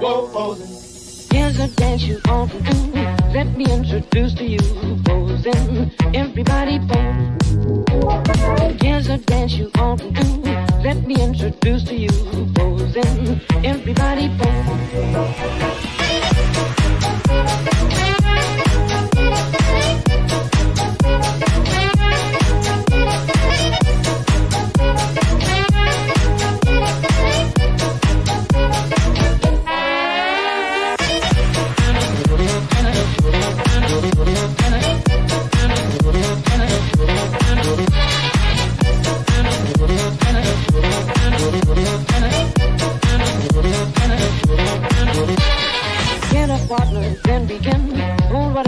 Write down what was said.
Posing. Here's a dance you ought to do. Let me introduce to you posing. Everybody pose. Here's a dance you ought to do. Let me introduce to you partners, then begin. Hold what